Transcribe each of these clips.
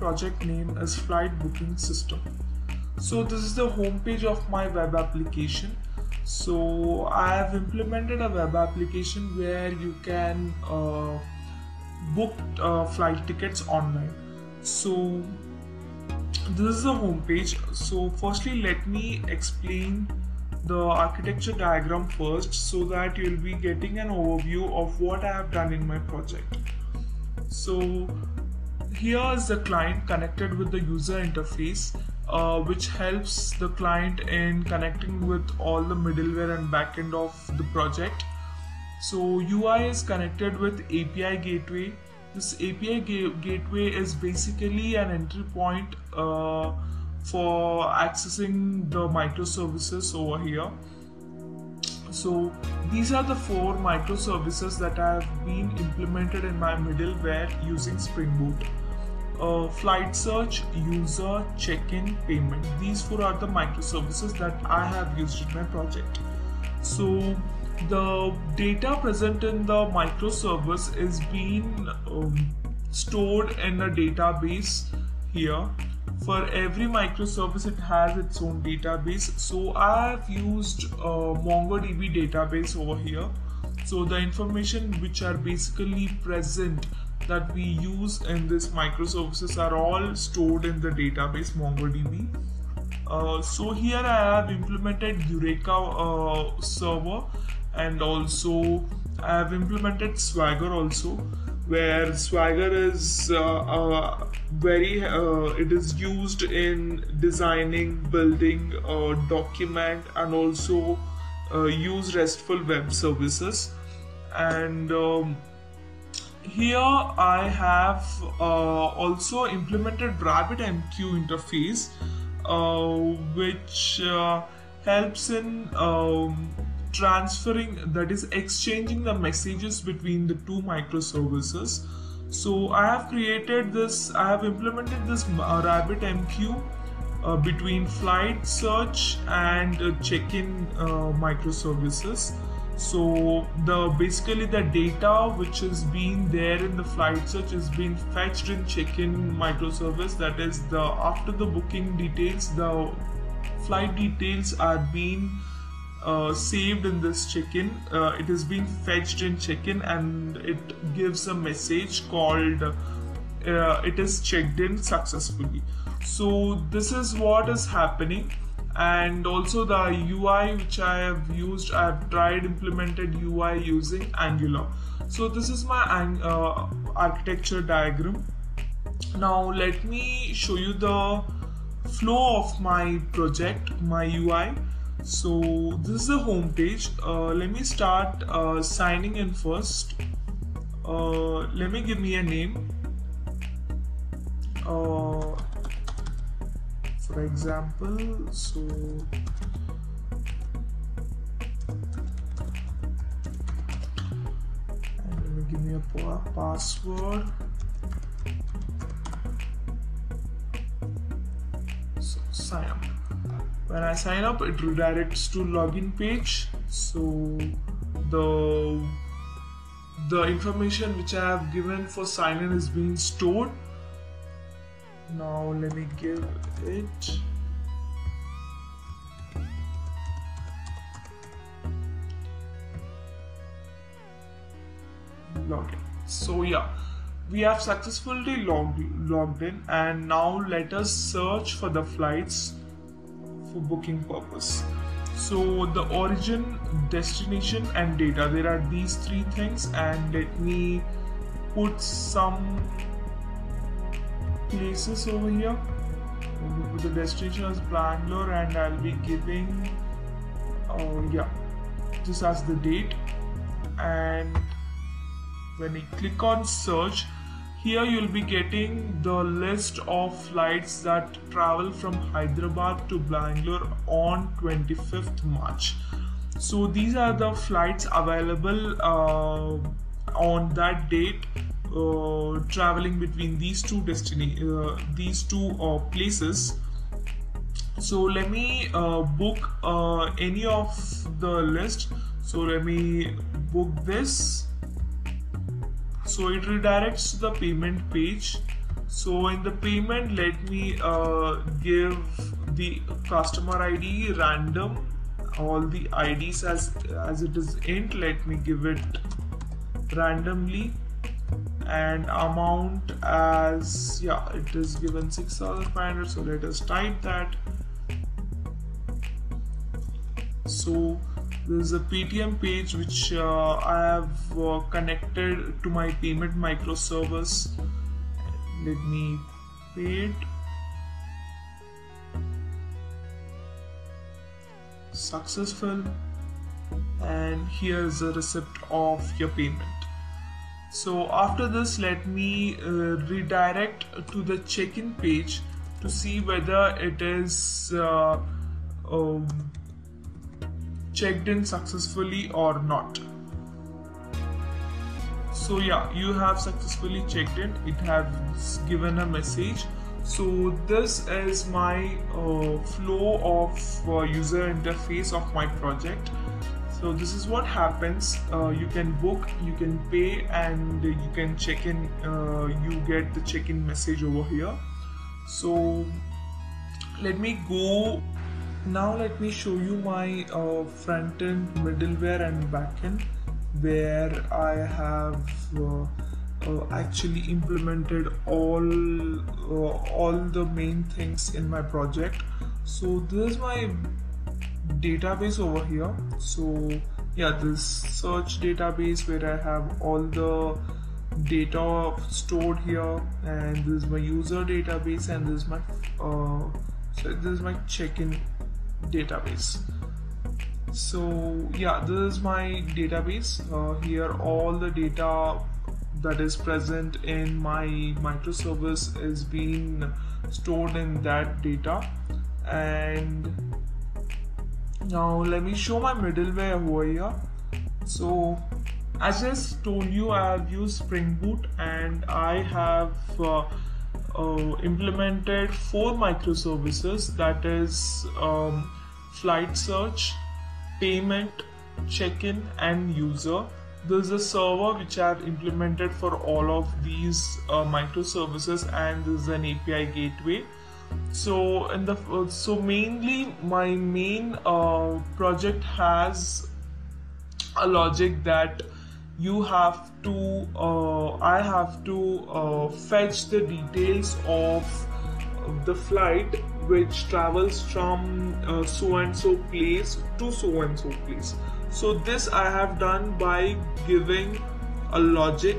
project name is flight booking system. So this is the home page of my web application. So I have implemented a web application where you can uh, book uh, flight tickets online. So this is the home page so firstly let me explain the architecture diagram first so that you'll be getting an overview of what I have done in my project. So here is the client connected with the user interface uh, which helps the client in connecting with all the middleware and backend of the project. So UI is connected with API gateway. This API ga gateway is basically an entry point uh, for accessing the microservices over here. So these are the four microservices that have been implemented in my middleware using Spring Boot uh, flight search, user, check-in, payment. These four are the microservices that I have used in my project. So the data present in the microservice is being um, stored in a database here. For every microservice, it has its own database. So I have used a MongoDB database over here. So the information which are basically present that we use in this microservices are all stored in the database MongoDB. Uh, so here I have implemented Eureka uh, server and also I have implemented Swagger also where Swagger is uh, uh very uh, it is used in designing, building, uh, document and also use RESTful web services. And um, here I have uh, also implemented RabbitMQ interface uh, which uh, helps in um, transferring that is exchanging the messages between the two microservices. So I have created this I have implemented this uh, RabbitMQ uh, between flight search and uh, check-in microservices. So the basically the data which is being there in the flight search is being fetched in check-in microservice. That is the after the booking details the flight details are being uh, saved in this check-in uh, it is being fetched in check-in and it gives a message called uh, it is checked in successfully. So this is what is happening and also the UI which I have used I have tried implemented UI using Angular. So this is my uh, architecture diagram. Now let me show you the flow of my project my UI so this is the home page. Uh, let me start uh, signing in first. Uh, let me give me a name. Uh, for example so let me give me a password. So sign up when I sign up it redirects to login page. So the the information which I have given for sign in is being stored. Now let me give it. Login. So yeah. We have successfully logged, logged in and now let us search for the flights for booking purpose. So the origin destination and data. There are these three things and let me put some places over here. The destination is Bangalore and I'll be giving uh, yeah this as the date. And when you click on search here you'll be getting the list of flights that travel from Hyderabad to Bangalore on 25th March. So these are the flights available uh, on that date uh, traveling between these two destiny uh, these two uh, places. So let me uh, book uh, any of the list. So let me book this so it redirects to the payment page. So in the payment let me uh, give the customer id random. All the ids as as it is int let me give it randomly. And amount as yeah it is given 6500 so let us type that. So this is a paytm page which uh, i have uh, connected to my payment microservice. Let me pay it. Successful. And here's a receipt of your payment. So after this let me uh, redirect to the check-in page to see whether it is uh, um, checked in successfully or not. So yeah you have successfully checked in it has given a message. So this is my uh, flow of uh, user interface of my project. So this is what happens. Uh, you can book you can pay and you can check in uh, you get the check-in message over here. So let me go now let me show you my uh, front-end middleware and backend where I have uh, uh, actually implemented all uh, all the main things in my project. So this is my database over here. So yeah this search database where I have all the data stored here and this is my user database and this is my uh, so this is my check-in database. So yeah this is my database. Uh, here all the data that is present in my microservice is being stored in that data. And now let me show my middleware over here. So as I told you I have used Spring Boot and I have uh, uh, implemented four microservices that is um, flight search payment, check-in and user. There's a server which I've implemented for all of these uh, microservices and there's an API gateway. So in the uh, so mainly my main uh, project has a logic that you have to uh, I have to uh, fetch the details of the flight which travels from uh, so and so place to so and so place. So this I have done by giving a logic.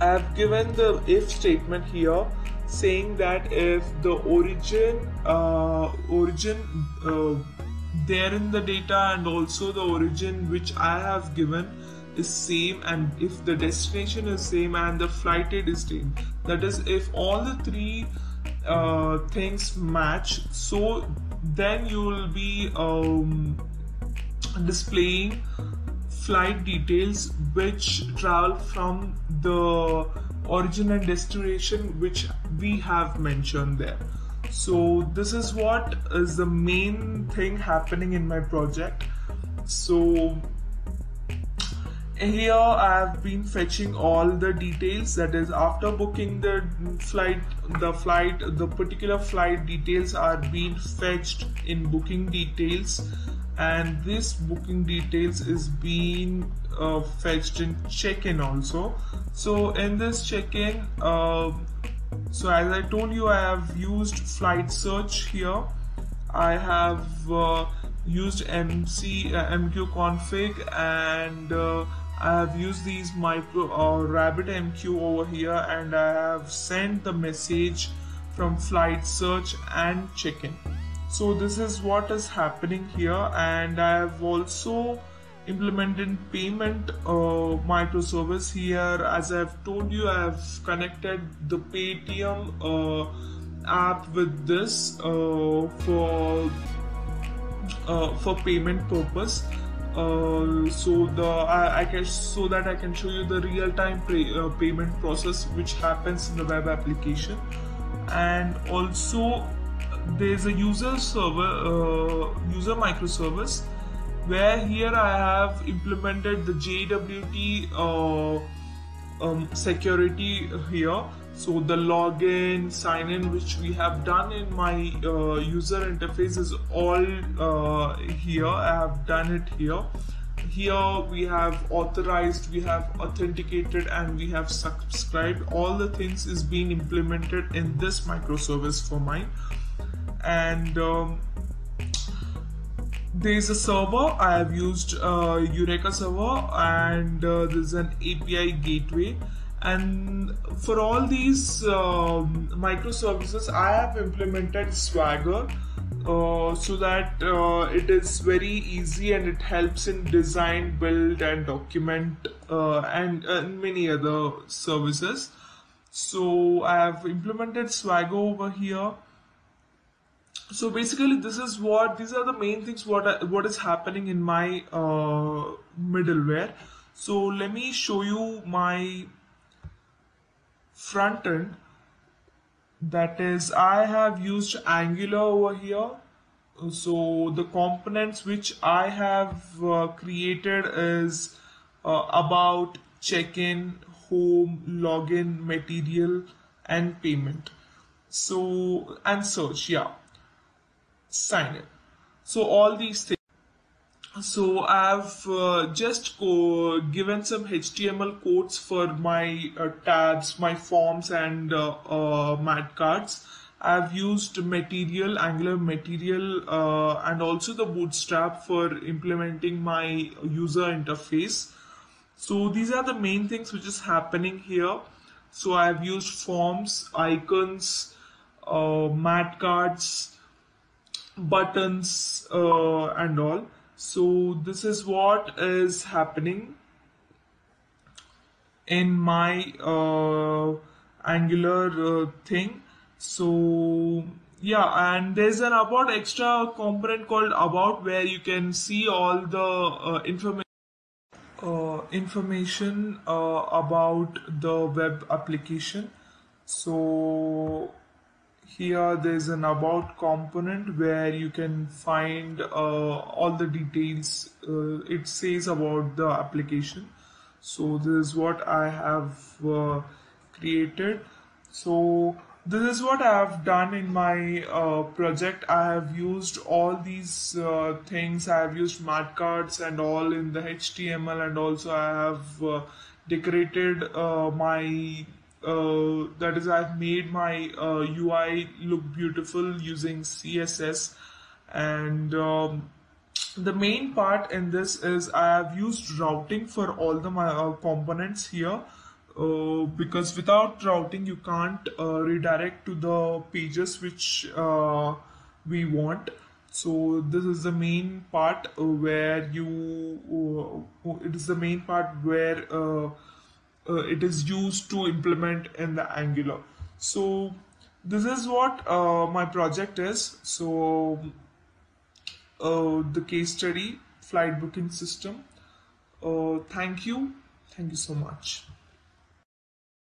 I have given the if statement here saying that if the origin uh, origin there in the data and also the origin which I have given is same and if the destination is same and the flight date is same. That is if all the three uh, things match so then you will be um, displaying flight details which travel from the origin and destination which we have mentioned there so this is what is the main thing happening in my project. So here I have been fetching all the details. That is after booking the flight the flight the particular flight details are being fetched in booking details. And this booking details is being uh, fetched in check-in also. So in this check-in uh, so as I told you I have used flight search here I have uh, used MC uh, MQ config and uh, I have used these micro uh, RabbitMQ over here and I have sent the message from flight search and check-in. So this is what is happening here and I have also implemented payment uh, microservice. Here as I've told you I have connected the Paytm uh, app with this uh, for uh, for payment purpose. Uh, so the I, I, can so that I can show you the real-time pay, uh, payment process which happens in the web application. And also there's a user server user microservice where here I have implemented the JWT uh, um, security here. So the login sign in which we have done in my uh, user interface is all uh, here. I have done it here. Here we have authorized we have authenticated and we have subscribed. All the things is being implemented in this microservice for mine. And um, there is a server. I have used uh, Eureka server and uh, there's an API gateway. And for all these um, microservices I have implemented Swagger uh, so that uh, it is very easy and it helps in design build and document uh, and, and many other services. So I have implemented Swagger over here so basically this is what these are the main things what what is happening in my uh, middleware. So let me show you my front end. That is I have used angular over here. So the components which I have uh, created is uh, about check-in home login material and payment. So and search yeah sign in. So all these things. So I've uh, just given some HTML codes for my uh, tabs, my forms and uh, uh mat cards. I've used material, Angular material, uh, and also the Bootstrap for implementing my user interface. So these are the main things which is happening here. So I've used forms, icons, uh, mat cards, buttons uh, and all. So this is what is happening in my uh, angular uh, thing. So yeah and there's an about extra component called about where you can see all the uh, information uh, information uh, about the web application. So here there's an about component where you can find uh, all the details uh, it says about the application. So this is what I have uh, created. So this is what I have done in my uh, project. I have used all these uh, things. I have used mat cards and all in the HTML and also I have uh, decorated my uh, that is I've made my uh, UI look beautiful using CSS and um, the main part in this is I have used routing for all the my uh, components here uh, because without routing you can't uh, redirect to the pages which we want. So this is the main part where you it is the main part where uh, it is used to implement in the Angular. So this is what uh, my project is. So uh, the case study flight booking system. Uh, thank you. Thank you so much.